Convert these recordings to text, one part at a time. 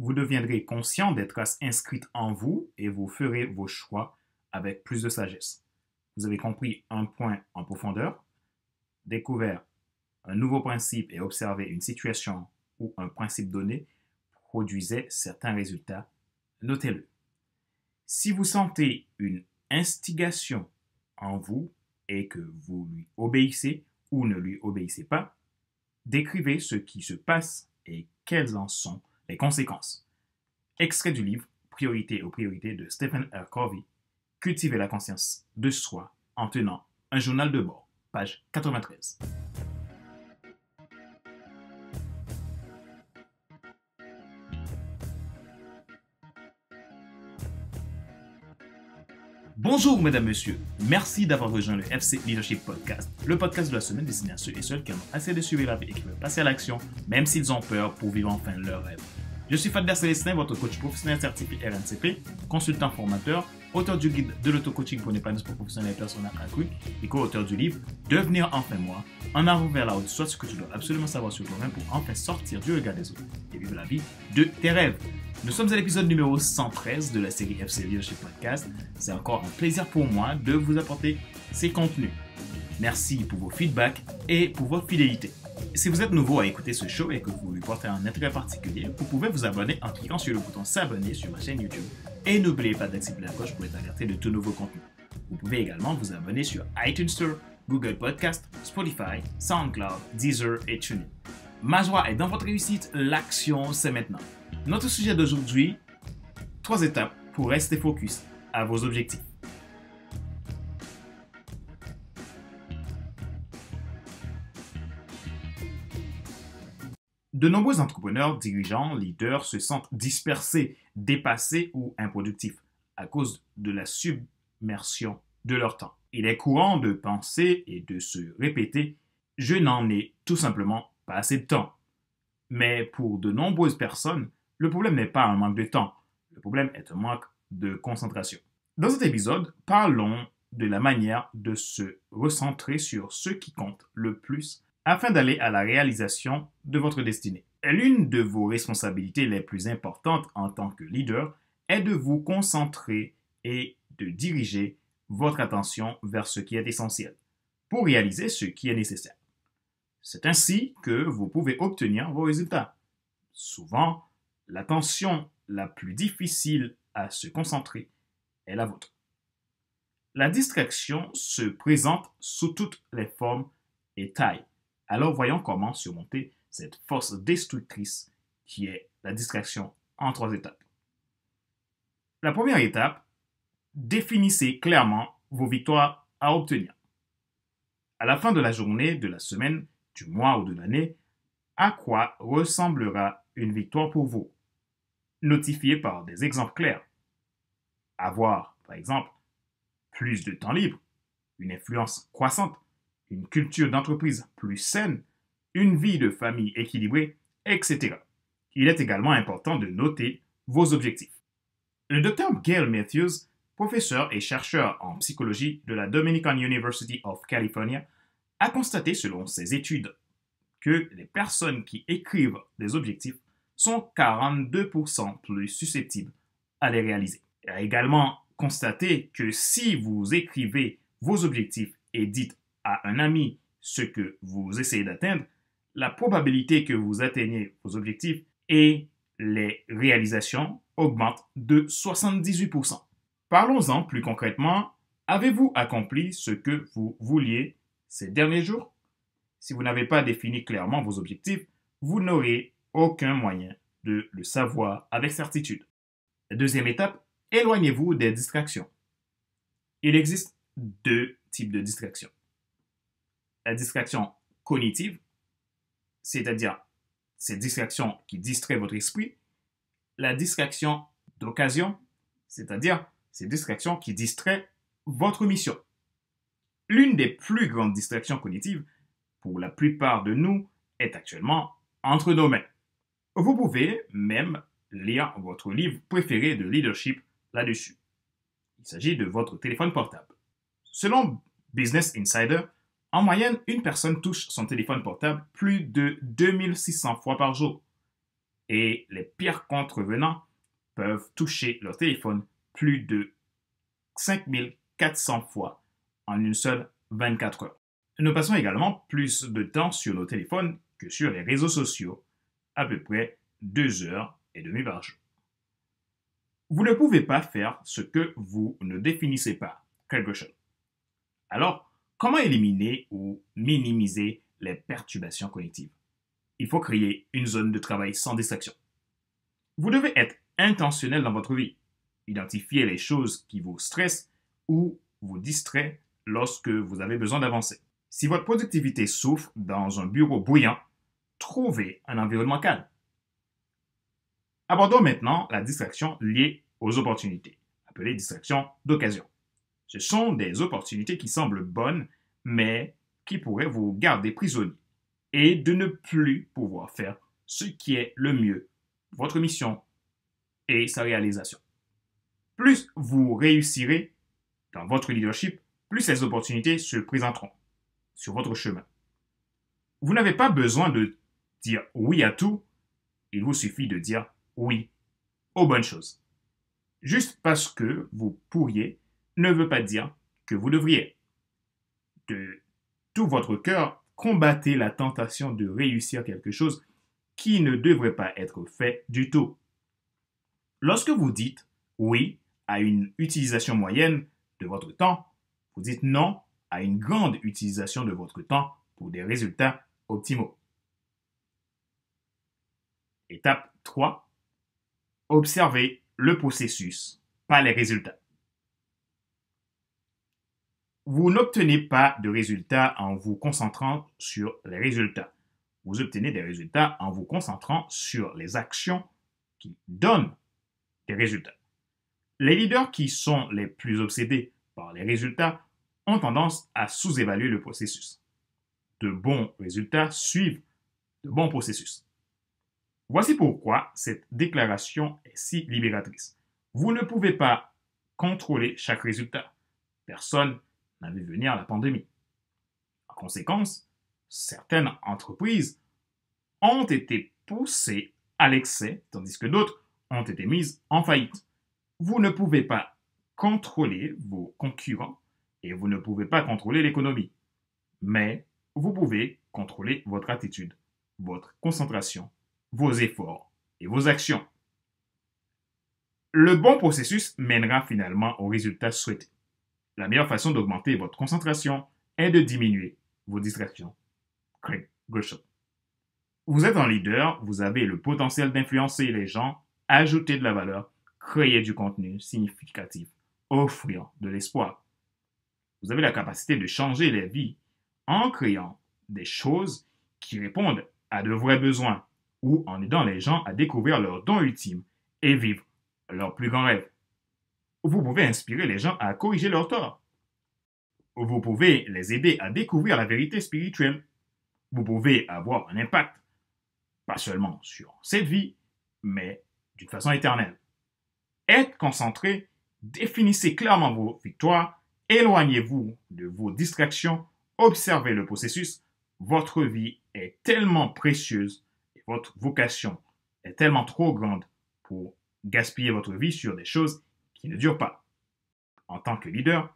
vous deviendrez conscient des traces inscrites en vous et vous ferez vos choix avec plus de sagesse. Vous avez compris un point en profondeur, découvert un nouveau principe et observé une situation où un principe donné produisait certains résultats. Notez-le. Si vous sentez une instigation en vous et que vous lui obéissez ou ne lui obéissez pas, décrivez ce qui se passe et quelles en sont les conséquences. Extrait du livre Priorité aux priorités de Stephen R. Covey, Cultiver la conscience de soi en tenant un journal de bord, page 93. Bonjour mesdames, messieurs. Merci d'avoir rejoint le FC Leadership Podcast, le podcast de la semaine destiné à ceux et celles qui ont assez de suivre la vie et qui veulent passer à l'action, même s'ils ont peur pour vivre enfin leur rêve. Je suis Fadler Célestin, votre coach professionnel certifié RNCP, consultant formateur, auteur du guide de l'auto-coaching pour l'épanouissement professionnel et personnel accru et co-auteur du livre Devenir enfin moi, en avant vers la haute, soit ce que tu dois absolument savoir sur toi-même pour enfin sortir du regard des autres et vivre la vie de tes rêves. Nous sommes à l'épisode numéro 113 de la série FC Leadership Podcast. C'est encore un plaisir pour moi de vous apporter ces contenus. Merci pour vos feedbacks et pour votre fidélité. Si vous êtes nouveau à écouter ce show et que vous lui portez un intérêt particulier, vous pouvez vous abonner en cliquant sur le bouton s'abonner sur ma chaîne YouTube. Et n'oubliez pas d'activer la cloche pour être alerté de tout nouveau contenu. Vous pouvez également vous abonner sur iTunes Store, Google Podcast, Spotify, SoundCloud, Deezer et TuneIn. Ma joie est dans votre réussite, l'action c'est maintenant. Notre sujet d'aujourd'hui, trois étapes pour rester focus à vos objectifs. De nombreux entrepreneurs, dirigeants, leaders se sentent dispersés, dépassés ou improductifs à cause de la submersion de leur temps. Il est courant de penser et de se répéter je n'en ai tout simplement pas assez de temps. Mais pour de nombreuses personnes, le problème n'est pas un manque de temps, le problème est un manque de concentration. Dans cet épisode, parlons de la manière de se recentrer sur ce qui compte le plus afin d'aller à la réalisation de votre destinée. L'une de vos responsabilités les plus importantes en tant que leader est de vous concentrer et de diriger votre attention vers ce qui est essentiel pour réaliser ce qui est nécessaire. C'est ainsi que vous pouvez obtenir vos résultats. Souvent, L'attention la plus difficile à se concentrer est la vôtre. La distraction se présente sous toutes les formes et tailles. Alors voyons comment surmonter cette force destructrice qui est la distraction en trois étapes. La première étape, définissez clairement vos victoires à obtenir. À la fin de la journée, de la semaine, du mois ou de l'année, à quoi ressemblera une victoire pour vous? Notifié par des exemples clairs. Avoir, par exemple, plus de temps libre, une influence croissante, une culture d'entreprise plus saine, une vie de famille équilibrée, etc. Il est également important de noter vos objectifs. Le docteur Gail Matthews, professeur et chercheur en psychologie de la Dominican University of California, a constaté selon ses études que les personnes qui écrivent des objectifs sont 42% plus susceptibles à les réaliser. Il a également constaté que si vous écrivez vos objectifs et dites à un ami ce que vous essayez d'atteindre, la probabilité que vous atteigniez vos objectifs et les réalisations augmente de 78%. Parlons-en plus concrètement. Avez-vous accompli ce que vous vouliez ces derniers jours? Si vous n'avez pas défini clairement vos objectifs, vous n'aurez aucun moyen de le savoir avec certitude. deuxième étape, éloignez-vous des distractions. Il existe deux types de distractions. La distraction cognitive, c'est-à-dire ces distractions qui distraient votre esprit. La distraction d'occasion, c'est-à-dire ces distractions qui distraient votre mission. L'une des plus grandes distractions cognitives, pour la plupart de nous, est actuellement entre nos mains. Vous pouvez même lire votre livre préféré de leadership là-dessus. Il s'agit de votre téléphone portable. Selon Business Insider, en moyenne, une personne touche son téléphone portable plus de 2600 fois par jour. et les pires contrevenants peuvent toucher leur téléphone plus de 5400 fois en une seule 24 heures. Nous passons également plus de temps sur nos téléphones que sur les réseaux sociaux, à peu près deux heures et demie par jour. Vous ne pouvez pas faire ce que vous ne définissez pas, quelque. Alors, comment éliminer ou minimiser les perturbations cognitives? Il faut créer une zone de travail sans distraction. Vous devez être intentionnel dans votre vie. Identifiez les choses qui vous stressent ou vous distraient lorsque vous avez besoin d'avancer. Si votre productivité souffre dans un bureau bruyant, trouvez un environnement calme. Abordons maintenant la distraction liée aux opportunités, appelée distraction d'occasion. Ce sont des opportunités qui semblent bonnes, mais qui pourraient vous garder prisonnier et de ne plus pouvoir faire ce qui est le mieux, votre mission et sa réalisation. Plus vous réussirez dans votre leadership, plus ces opportunités se présenteront sur votre chemin. Vous n'avez pas besoin de dire oui à tout, il vous suffit de dire oui aux bonnes choses. Juste parce que vous pourriez ne veut pas dire que vous devriez. De tout votre cœur, combattez la tentation de réussir quelque chose qui ne devrait pas être fait du tout. Lorsque vous dites oui à une utilisation moyenne de votre temps, vous dites non à une grande utilisation de votre temps pour des résultats optimaux. Étape 3. Observez le processus, pas les résultats. Vous n'obtenez pas de résultats en vous concentrant sur les résultats. Vous obtenez des résultats en vous concentrant sur les actions qui donnent des résultats. Les leaders qui sont les plus obsédés par les résultats ont tendance à sous-évaluer le processus. De bons résultats suivent de bons processus. Voici pourquoi cette déclaration est si libératrice. Vous ne pouvez pas contrôler chaque résultat. Personne n'a vu venir la pandémie. En conséquence, certaines entreprises ont été poussées à l'excès, tandis que d'autres ont été mises en faillite. Vous ne pouvez pas contrôler vos concurrents et vous ne pouvez pas contrôler l'économie. Mais vous pouvez contrôler votre attitude, votre concentration, vos efforts et vos actions. Le bon processus mènera finalement au résultat souhaité. La meilleure façon d'augmenter votre concentration est de diminuer vos distractions. Craig Vous êtes un leader, vous avez le potentiel d'influencer les gens, ajouter de la valeur, créer du contenu significatif, offrir de l'espoir. Vous avez la capacité de changer les vies en créant des choses qui répondent à de vrais besoins ou en aidant les gens à découvrir leurs dons ultimes et vivre leur plus grand rêve. Vous pouvez inspirer les gens à corriger leurs torts. Vous pouvez les aider à découvrir la vérité spirituelle. Vous pouvez avoir un impact, pas seulement sur cette vie, mais d'une façon éternelle. Être concentré, définissez clairement vos victoires, éloignez-vous de vos distractions, observez le processus. Votre vie est tellement précieuse et votre vocation est tellement trop grande pour gaspiller votre vie sur des choses qui ne durent pas. En tant que leader,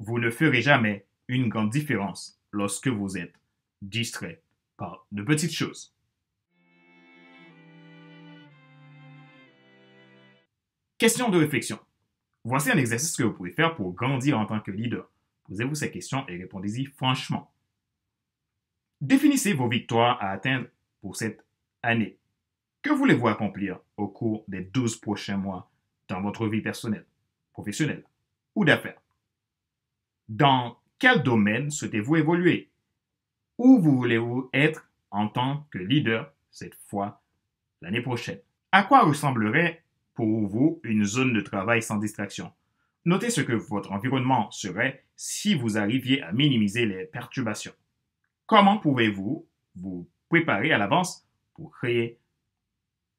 vous ne ferez jamais une grande différence lorsque vous êtes distrait par de petites choses. Question de réflexion. Voici un exercice que vous pouvez faire pour grandir en tant que leader. Posez-vous ces questions et répondez-y franchement. Définissez vos victoires à atteindre pour cette année. Que voulez-vous accomplir au cours des 12 prochains mois dans votre vie personnelle, professionnelle ou d'affaires? Dans quel domaine souhaitez-vous évoluer? Où voulez-vous être en tant que leader cette fois l'année prochaine? À quoi ressemblerait pour vous une zone de travail sans distraction? Notez ce que votre environnement serait si vous arriviez à minimiser les perturbations. Comment pouvez-vous vous préparer à l'avance pour créer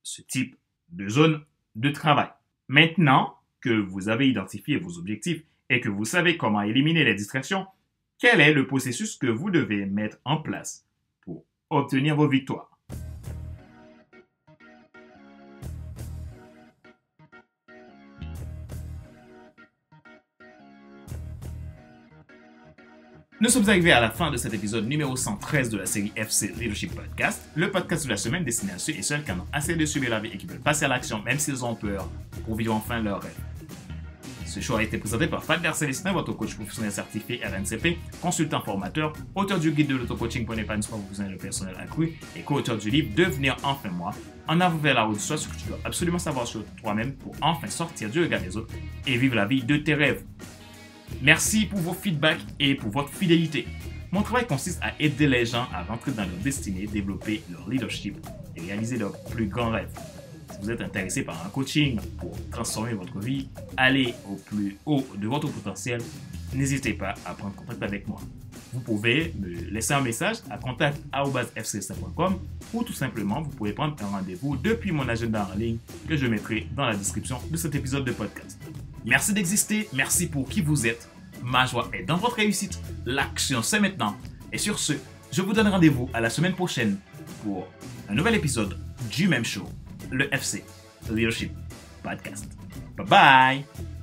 ce type de zone de travail? Maintenant que vous avez identifié vos objectifs et que vous savez comment éliminer les distractions, quel est le processus que vous devez mettre en place pour obtenir vos victoires? Nous sommes arrivés à la fin de cet épisode numéro 113 de la série FC Leadership Podcast, le podcast de la semaine destiné à ceux et celles qui en ont assez de subir la vie et qui veulent passer à l'action même s'ils ont peur pour vivre enfin leur rêve. Ce show a été présenté par Fadler Célestin, votre coach professionnel certifié RNCP, consultant formateur, auteur du guide de l'auto-coaching pour l'épanouissement professionnel et personnel accru et co-auteur du livre Devenir enfin moi, en avant vers la route de soi, ce que tu dois absolument savoir sur toi-même pour enfin sortir du regard des autres et vivre la vie de tes rêves. Merci pour vos feedbacks et pour votre fidélité. Mon travail consiste à aider les gens à rentrer dans leur destinée, développer leur leadership et réaliser leurs plus grands rêves. Si vous êtes intéressé par un coaching pour transformer votre vie, aller au plus haut de votre potentiel, n'hésitez pas à prendre contact avec moi. Vous pouvez me laisser un message à contact.fcsa.com ou tout simplement vous pouvez prendre un rendez-vous depuis mon agenda en ligne que je mettrai dans la description de cet épisode de podcast. Merci d'exister, merci pour qui vous êtes. Ma joie est dans votre réussite. L'action, c'est maintenant. Et sur ce, je vous donne rendez-vous à la semaine prochaine pour un nouvel épisode du même show, le FC Leadership Podcast. Bye bye